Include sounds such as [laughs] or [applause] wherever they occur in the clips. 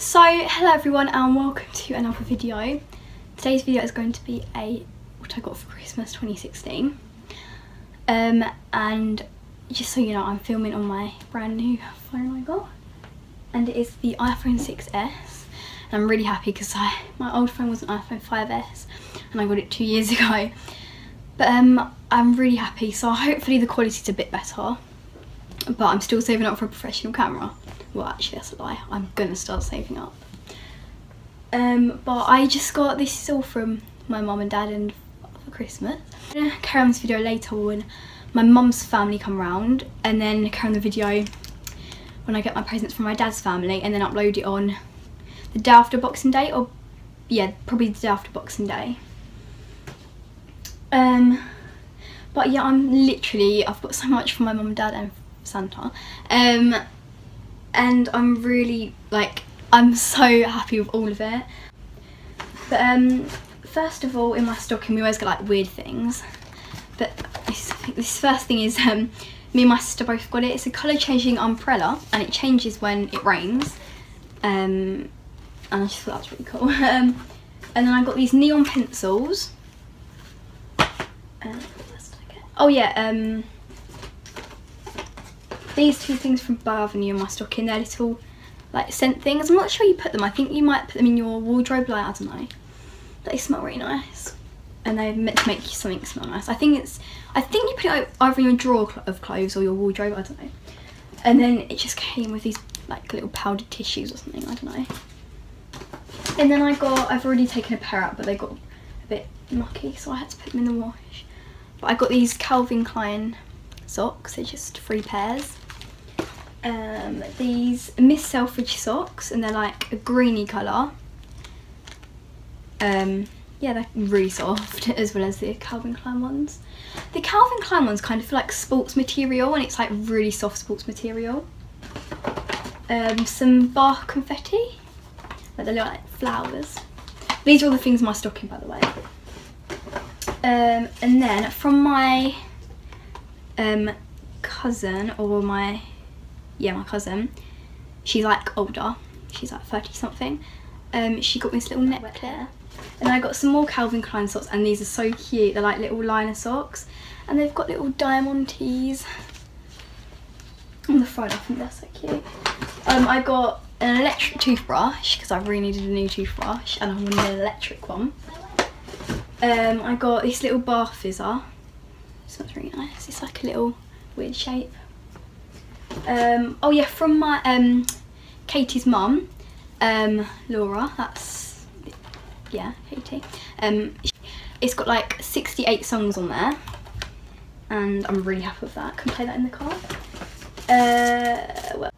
So, hello everyone and welcome to another video. Today's video is going to be a what I got for Christmas 2016. Um, and just so you know, I'm filming on my brand new phone I got. And it is the iPhone 6s. And I'm really happy because my old phone was an iPhone 5s and I got it two years [laughs] ago. But um, I'm really happy, so hopefully the quality's a bit better. But I'm still saving up for a professional camera. Well, actually, that's a lie. I'm gonna start saving up. Um, but I just got this is all from my mum and dad and for Christmas. I'm gonna carry on this video later when my mum's family come round, and then carry on the video when I get my presents from my dad's family, and then upload it on the day after Boxing Day, or yeah, probably the day after Boxing Day. Um, but yeah, I'm literally I've got so much for my mum and dad and Santa. Um, and I'm really like I'm so happy with all of it. But um, first of all, in my stocking we always get like weird things. But this, this first thing is um, me and my sister both got it. It's a colour changing umbrella and it changes when it rains. Um, and I just thought that was really cool. [laughs] Um, and then I got these neon pencils. Uh, oh yeah, um, these two things from Boux Avenue in my stocking. They're little like scent things. I'm not sure you put them. I think you might put them in your wardrobe. Like I don't know. But they smell really nice, and they're meant to make you something smell nice. I think it's. I think you put it either in your drawer of clothes or your wardrobe. I don't know. And then it just came with these like little powdered tissues or something. I don't know. And then I got. I've already taken a pair out, but they got a bit mucky, so I had to put them in the wash. But I got these Calvin Klein socks. They're just three pairs um, these Miss Selfridge socks and they're like a greeny colour. Um, yeah, they're really soft [laughs] as well as the Calvin Klein ones. The Calvin Klein ones kind of feel like sports material and it's like really soft sports material. Um, some bar confetti, like they look like flowers. These are all the things in my stocking by the way. Um, and then from my um, cousin or my yeah, my cousin, she's like older, she's like 30 something. Um, she got me this little necklace. And I got some more Calvin Klein socks and these are so cute. They're like little liner socks. And they've got little diamantes on the front. I think they're so cute. Um, I got an electric toothbrush because I really needed a new toothbrush and I wanted an electric one. Um, I got this little bath fizzer. Smells really nice. It's like a little weird shape. Um, oh yeah, from my um, Katie's mum, um, Laura. That's yeah, Katie. Um, it's got like 68 songs on there, and I'm really happy with that. Can play that in the car. Uh, well,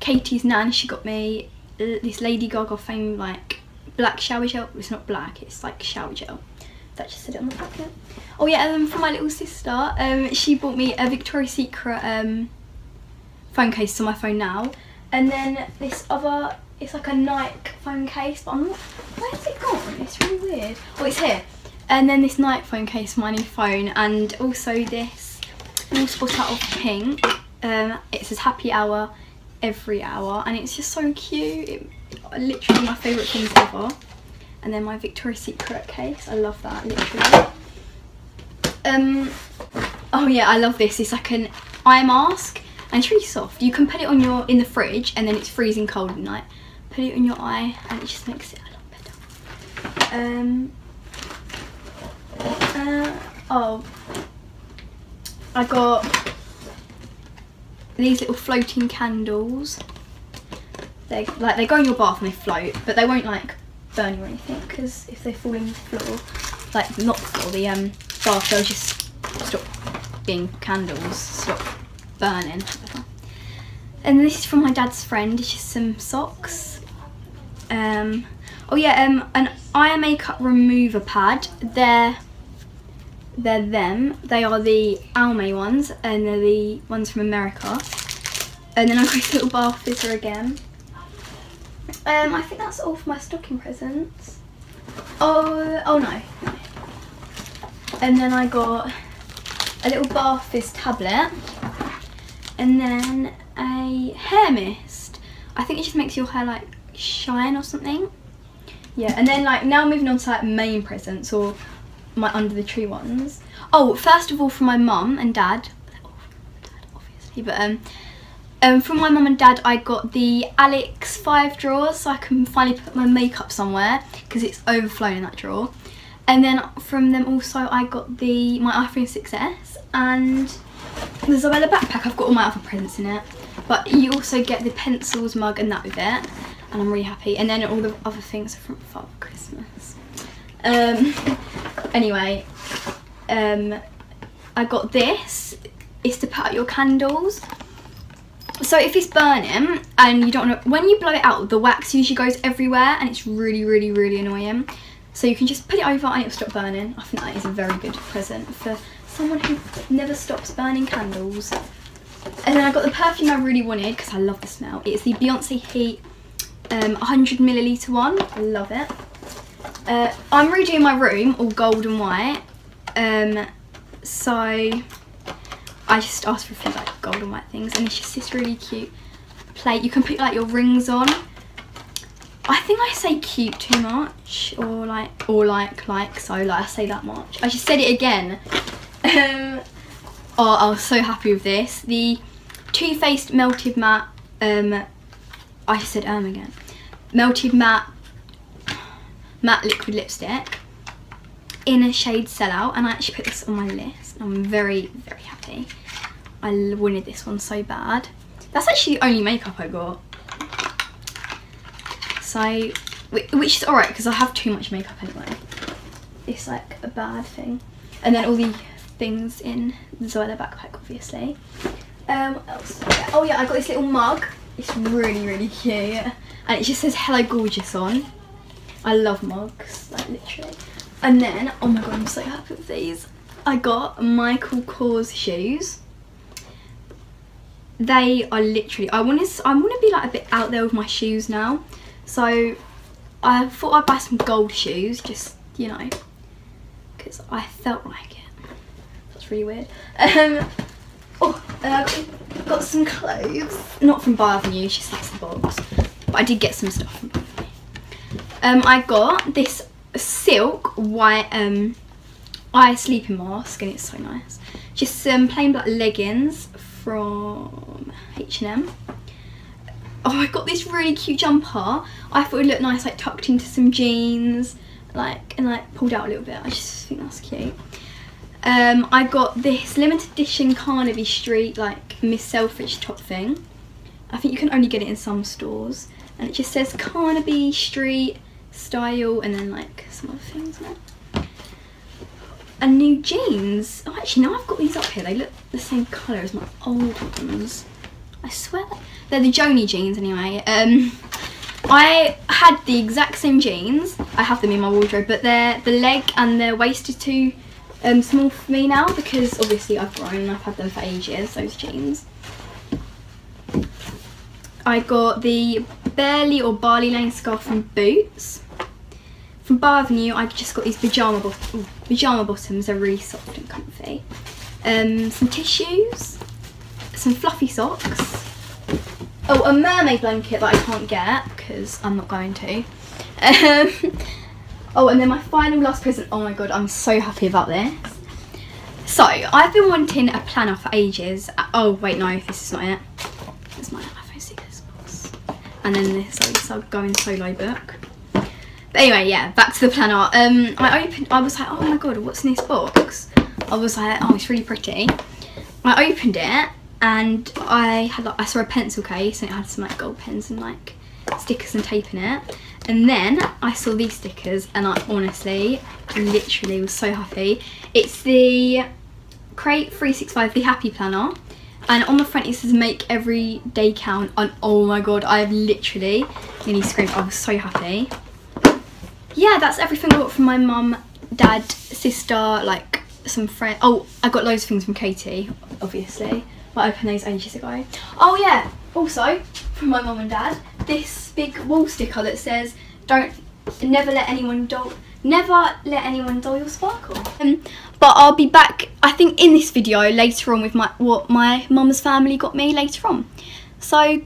Katie's nan, she got me this Lady Gaga thing like black shower gel. It's not black, it's like shower gel. That just said it on the packet. Oh yeah, um, for my little sister, um, she bought me a Victoria's Secret um, phone case to my phone now. And then this other, it's like a Nike phone case, but I'm not, where's it gone? It's really weird. Oh, it's here. And then this Nike phone case my new phone, and also this little spot out of pink. Um, it says happy hour every hour, and it's just so cute. It, literally my favourite things ever. And then my Victoria's Secret case, I love that, literally. Um, oh yeah, I love this. It's like an eye mask and it's really soft. You can put it on your in the fridge and then it's freezing cold at night. Put it in your eye and it just makes it a lot better. Um, uh, oh, I got these little floating candles. They like they go in your bath and they float, but they won't like burn you or anything because if they fall in the floor, like not the floor, the um bath, they'll just stop being candles, stop burning. And this is from my dad's friend, it's just some socks. Um, oh yeah, um, an eye makeup remover pad. They're, they're them. They are the Almay ones, and they're the ones from America. And then I've got this little bath fizzer again. Um, I think that's all for my stocking presents. Oh, oh no. And then I got a little bath fizz tablet. And then a hair mist. I think it just makes your hair like shine or something. Yeah, and then like now moving on to like main presents or my under the tree ones. Oh, first of all from my mum and dad. dad, obviously, but um, um, from my mum and dad I got the Alex 5 drawers so I can finally put my makeup somewhere because it's overflowing in that drawer. And then from them also I got the my iPhone 6s and the Zoella backpack. I've got all my other presents in it. But you also get the pencils, mug and that with it. And I'm really happy. And then all the other things are from Father Christmas. Um, [laughs] anyway, um, I got this. It's to put out your candles. So if it's burning and you don't know, when you blow it out, the wax usually goes everywhere and it's really, really, really annoying. So you can just put it over and it'll stop burning. I think that is a very good present for someone who never stops burning candles. And then I got the perfume I really wanted because I love the smell. It's the Beyonce Heat um, 100 milliliter one. I love it. Uh, I'm redoing my room all gold and white. Um, so I just asked for a few like gold and white things and it's just this really cute plate. You can put like your rings on. I think I say cute too much or like or like like so like I say that much. I just said it again. Um, oh, I was so happy with this. The Too Faced Melted Matte, um, I said um again. Melted Matte, matte liquid lipstick in a shade Sellout and I actually put this on my list. I'm very, very happy. I wanted this one so bad. That's actually the only makeup I got. So, which is alright because I have too much makeup anyway. It's like a bad thing. And then all the things in the Zoella backpack, obviously. Um, oh yeah, I got this little mug. It's really, really cute. And it just says Hello Gorgeous on. I love mugs, like literally. And then, oh my god, I'm so happy with these. I got Michael Kors shoes. They are literally, I want to, I want to be like a bit out there with my shoes now. So I thought I'd buy some gold shoes, just, you know, because I felt like it that's really weird. Um, oh, uh, got some clothes. Not from Boux Avenue, she the box. But I did get some stuff from. Um, I got this silk white um, eye sleeping mask and it's so nice. Just some plain black leggings from H&M. Oh, I got this really cute jumper. I thought it looked nice, like tucked into some jeans, like and like pulled out a little bit. I just think that's cute. Um, I got this limited edition Carnaby Street like Miss Selfridge top thing. I think you can only get it in some stores. And it just says Carnaby Street style and then like some other things on. And new jeans. Oh, actually, now I've got these up here. They look the same colour as my old ones. I swear they're the Joni jeans anyway. Um, I had the exact same jeans. I have them in my wardrobe, but they're the leg and the waist are too um, small for me now because obviously I've grown and I've had them for ages, those jeans. I got the Burley or Barley Lane scarf from Boots. From Boux Avenue, I just got these pyjama, pyjama bottoms. They're really soft and comfy. Um, some tissues, some fluffy socks. Oh, a mermaid blanket that I can't get because I'm not going to. Um, [laughs] Oh, and then my final last present. Oh my god, I'm so happy about this. So, I've been wanting a planner for ages. Oh, wait, no, this is not it. It's my iPhone 6 box. And then this is going solo book. But anyway, yeah, back to the planner. Um, I opened, I was like, oh my god, what's in this box? I was like, oh, it's really pretty. I opened it and I had like, I saw a pencil case and it had some like gold pens and like stickers and tape in it. And then I saw these stickers and I honestly, literally was so happy. It's the Create 365 The Happy Planner. And on the front it says make every day count. And oh my god, I have literally nearly screamed. I was so happy. Yeah, that's everything I got from my mum, dad, sister, like some friend. Oh, I got loads of things from Katie, obviously. I opened those ages ago. Oh yeah, also from my mum and dad, this big wall sticker that says don't never let anyone dull never let anyone dull your sparkle um, but I'll be back I think in this video later on with my what my mum's family got me later on so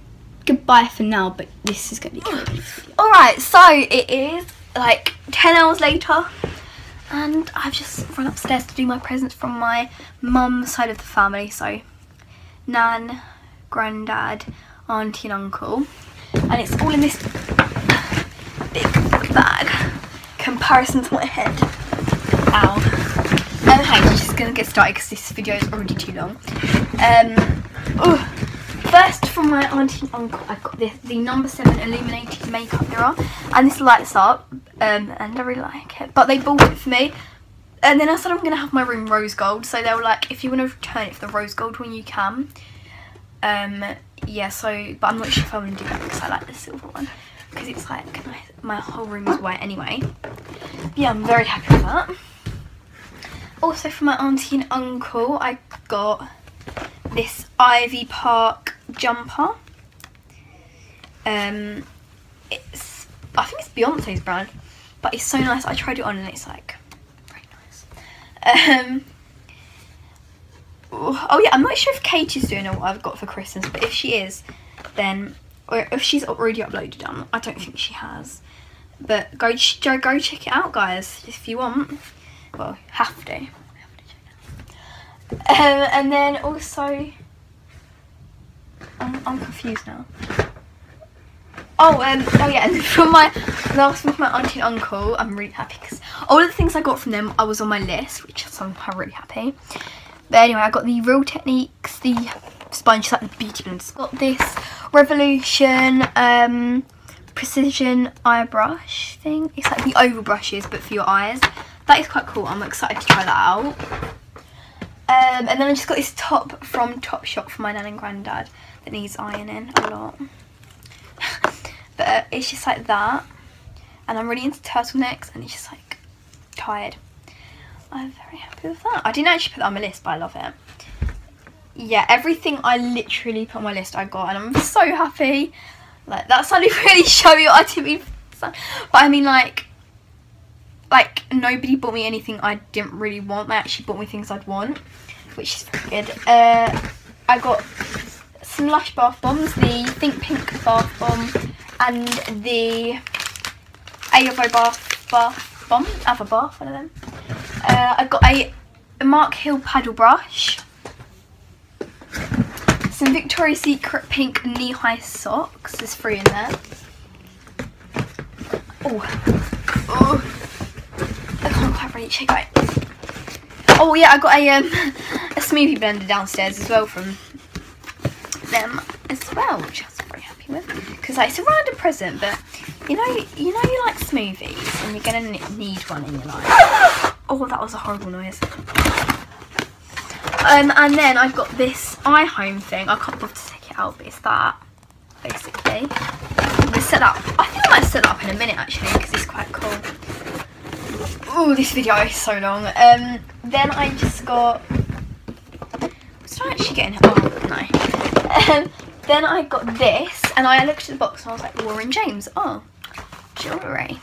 goodbye for now, but this is going to be good. Alright, so it is like 10 hours later and I've just run upstairs to do my presents from my mum's side of the family. So nan, granddad, auntie and uncle. And it's all in this big bag. Comparison to my head. Ow. Um, hey, I'm just to get started because this video is already too long. Um, first from my auntie and uncle, I got this, the number 7 illuminated makeup mirror. And this lights up um, and I really like it. But they bought it for me. And then I said I'm going to have my room rose gold. So they were like, if you want to return it for the rose gold when you can. Um, yeah, so, but I'm not sure if I'm going to do that because I like the silver one. Because it's like, my, my whole room is white anyway. But yeah, I'm very happy with that. Also for my auntie and uncle, I got this Ivy Park jumper. Um, it's, I think it's Beyonce's brand, but it's so nice. I tried it on and it's like, very nice. Um, oh yeah, I'm not sure if Kate is doing what I've got for Christmas, but if she is, then, or if she's already uploaded them, I don't think she has. But go, go check it out, guys, if you want. Well, have to. Have to um, and then also, I'm, I'm confused now. Oh, um, oh yeah, and from my last from my auntie and uncle, I'm really happy because all the things I got from them, I was on my list, which is I'm really happy. But anyway, I got the Real Techniques, the sponge, like the beauty blends. Got this Revolution um, Precision Eye Brush thing. It's like the oval brushes, but for your eyes. That is quite cool. I'm excited to try that out. Um, and then I just got this top from Topshop for my nan and granddad that needs ironing a lot. But uh, it's just like that. And I'm really into turtlenecks and it's just like tired. I'm very happy with that. I didn't actually put that on my list, but I love it. Yeah, everything I literally put on my list I got, and I'm so happy. Like, that sounded [laughs] really showy, I didn't mean, but I mean, like, like, nobody bought me anything I didn't really want. They actually bought me things I'd want, which is very good. Uh, I got some Lush bath bombs, the Think Pink bath bomb, and the Avobath, bath bomb, Have a bath, one of them. Uh, I got a, a Mark Hill paddle brush. Some Victoria's Secret pink knee-high socks. There's three in there. Oh, oh, I can't quite reach it. Right. Oh yeah, I got a um, [laughs] a smoothie blender downstairs as well from them as well, I was very happy with because like, it's a random present, but you know, you know, you like smoothies and you're gonna need one in your life. [gasps] Oh, that was a horrible noise. Um, and then I've got this iHome thing. I can't bother to take it out, but it's that, basically. We set up. I think I might set up in a minute, actually, because it's quite cool. Oh, this video is so long. Um, then I just got... Was I actually getting... Oh, [laughs] no. Um, then I got this, and I looked at the box and I was like, Warren James. Oh, jewellery.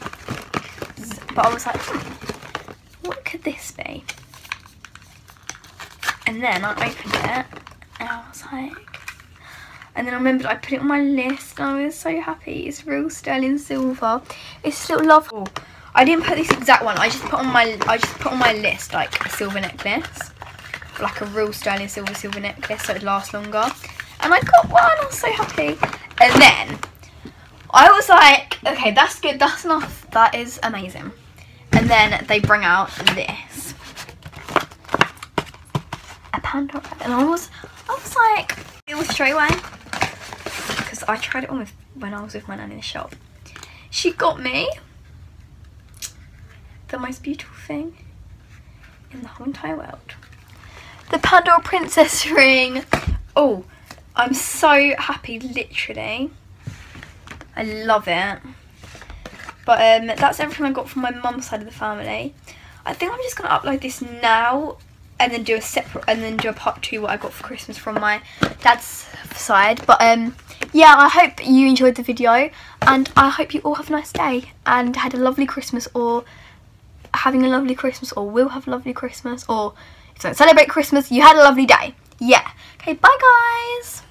But I was like, hmm what could this be? And then I opened it and I was like, and then I remembered I put it on my list and I was so happy. It's real sterling silver. It's still lovely. I didn't put this exact one. I just put on my I just put on my list like a silver necklace. Like a real sterling silver silver necklace so it'd last longer. And I got one, I was so happy. And then I was like, okay, that's good, that's enough. That is amazing. And then they bring out this. A panda And I was, I was like, it was straight away. Because I tried it on with, when I was with my nan in the shop. She got me the most beautiful thing in the whole entire world. The Pandora Princess [laughs] ring. Oh, I'm so happy, literally. I love it. But um, that's everything I got from my mum's side of the family. I think I'm just going to upload this now and then do a separate and then do a part two what I got for Christmas from my dad's side. But um, yeah, I hope you enjoyed the video and I hope you all have a nice day and had a lovely Christmas or having a lovely Christmas or will have a lovely Christmas or if you don't celebrate Christmas, you had a lovely day. Yeah. Okay, bye guys.